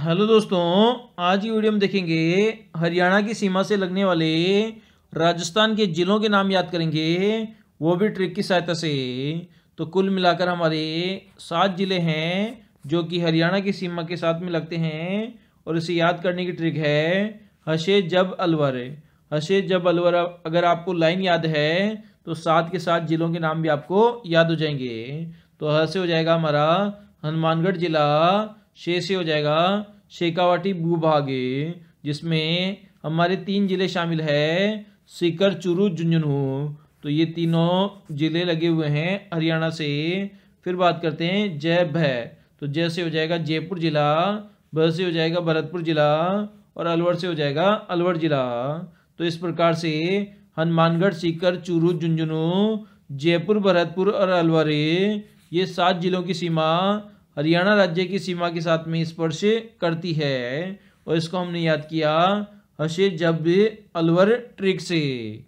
Hello दोस्तों, आज की वीडियो में देखेंगे हरियाणा की सीमा से लगने वाले राजस्थान के ज़िलों के नाम याद करेंगे। वो भी ट्रिक की सहायता से। तो कुल मिलाकर हमारे सात ज़िले हैं जो कि हरियाणा की सीमा के साथ में लगते हैं और इसे याद करने की ट्रिक है हशे जब अलवर। हशे जब अलवर अगर आपको लाइन याद है तो सात के सात ज़िलों के नाम भी आपको याद हो जाएँगे। तो ह से हो जाएगा हमारा हनुमानगढ़ ज़िला शे से हो जाएगा शेखावाटी भूभागे, जिसमें हमारे तीन ज़िले शामिल है सीकर चुरू, झुंझुनू। तो ये तीनों ज़िले लगे हुए हैं हरियाणा से। फिर बात करते हैं जय भय। तो जय से हो जाएगा जयपुर ज़िला, भ से हो जाएगा भरतपुर ज़िला और अलवर से हो जाएगा अलवर ज़िला। तो इस प्रकार से हनुमानगढ़ सीकर चूरू, झुंझुनू, जयपुर, भरतपुर और अलवर, ये सात जिलों की सीमा हरियाणा राज्य की सीमा के साथ में स्पर्श करती है और इसको हमने याद किया हसे जब अलवर ट्रिक से।